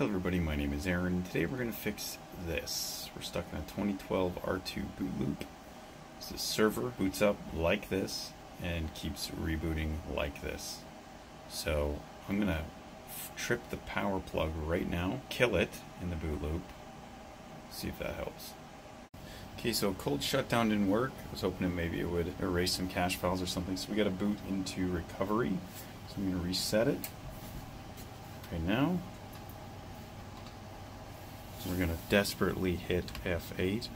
Hello everybody, my name is Aaron. Today we're going to fix this. We're stuck in a 2012 R2 boot loop. So the server boots up like this and keeps rebooting like this. So I'm going to trip the power plug right now, kill it in the boot loop, see if that helps. Okay, so cold shutdown didn't work. I was hoping maybe it would erase some cache files or something. So we got to boot into recovery. So I'm going to reset it right now. We're going to desperately hit F8.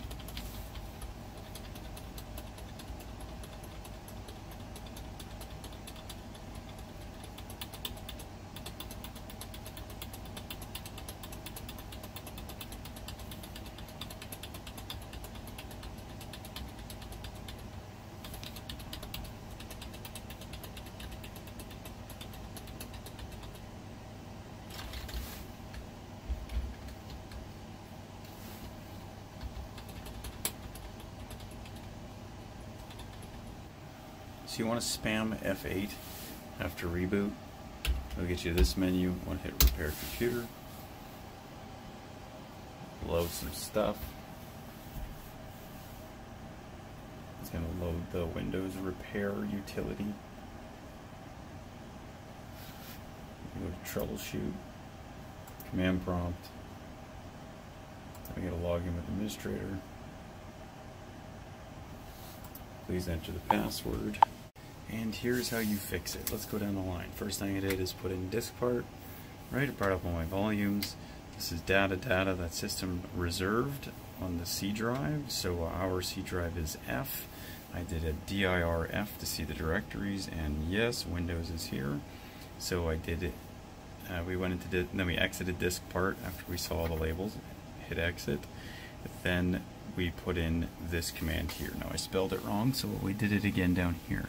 So you want to spam F8 after reboot. It'll get you this menu. One hit repair computer. Load some stuff. It's going to load the Windows repair utility. Go to troubleshoot. Command prompt. Got to log in with administrator. Please enter the password. And here's how you fix it. Let's go down the line. First thing I did is put in diskpart. Right, it brought up all my volumes. This is data data that system reserved on the C drive. So our C drive is F. I did a dir F to see the directories, and yes, Windows is here. So I did it. Uh, we went into the, then we exited diskpart after we saw all the labels. Hit exit. Then we put in this command here. Now I spelled it wrong, so we did it again down here.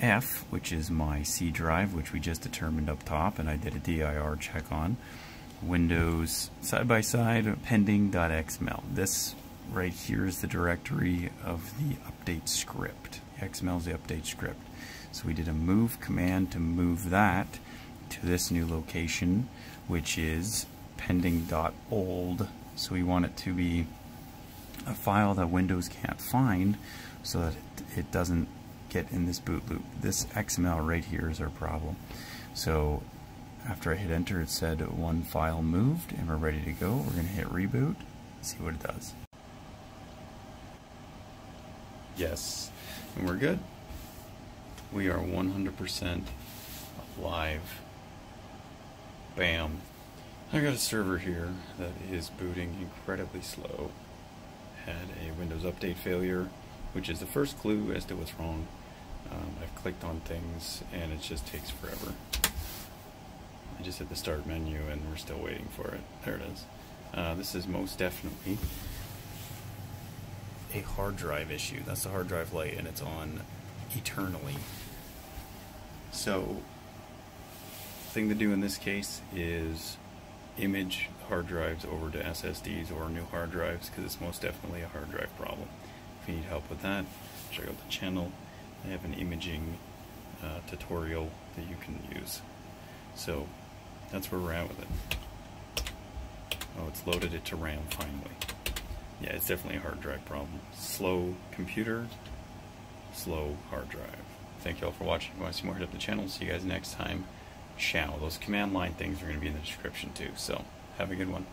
F, which is my C drive, which we just determined up top, and I did a dir check on. Windows side by side pending.xml. This right here is the directory of the update script. XML is the update script. So we did a move command to move that to this new location, which is pending.old. So we want it to be a file that Windows can't find so that it doesn't get in this boot loop. This XML right here is our problem. So after I hit enter it said one file moved and we're ready to go. We're to hit reboot, see what it does. Yes, and we're good. We are 100% live. Bam. I got a server here that is booting incredibly slow. Had a Windows Update failure, which is the first clue as to what's wrong. Clicked on things and it just takes forever. I just hit the start menu and we're still waiting for it. There it is. Uh, this is most definitely a hard drive issue. That's the hard drive light and it's on eternally. So, thing to do in this case is image hard drives over to SSDs or new hard drives because it's most definitely a hard drive problem. If you need help with that, check out the channel. I have an imaging uh, tutorial that you can use. So that's where we're at with it. Oh, it's loaded it to RAM finally. Yeah, it's definitely a hard drive problem. Slow computer, slow hard drive. Thank you all for watching. If you want to see more, hit up the channel. See you guys next time. Ciao. Those command line things are going to be in the description too. So have a good one.